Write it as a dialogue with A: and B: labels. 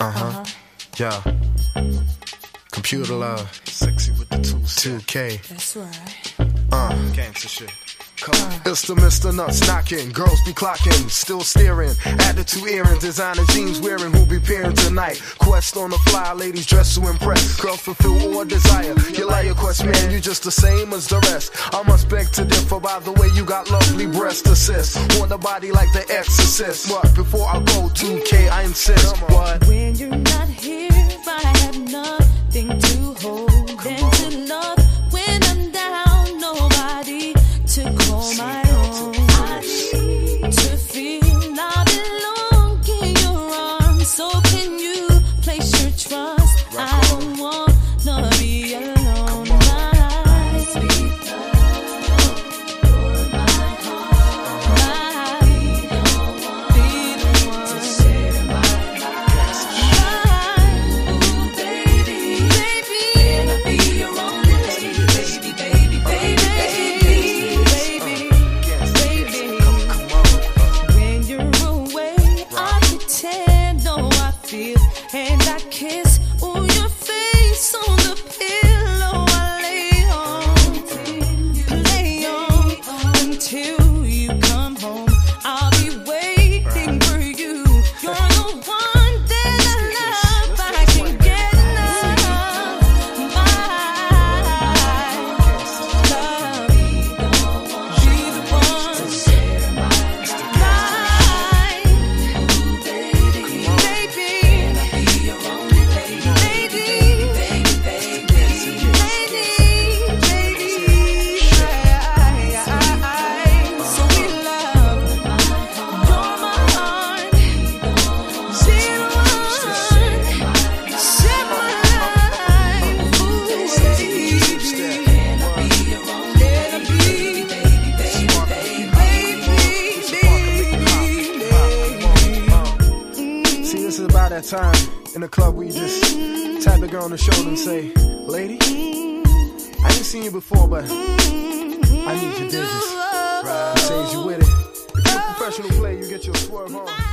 A: Uh huh. Yeah. Computer love.
B: Sexy with the two
A: 2K.
C: That's right.
A: Uh.
B: Gangsta shit.
A: It's the Mr. Nuts knocking, girls be clocking, still staring at the two earrings, designer jeans wearing, who be peering tonight. Quest on the fly, ladies dress to impress, girls fulfill all desire. You like your quest, man, you just the same as the rest. I must beg to differ by the way you got lovely breast assist. Want the body like the exorcist. But before I go 2K, I insist. What?
C: When you're not and I kiss that
A: time in the club you just tap the girl on the shoulder and say, Lady, I ain't seen you before, but I need your digits. Says you with it. If you're a professional player, you get your swerve on.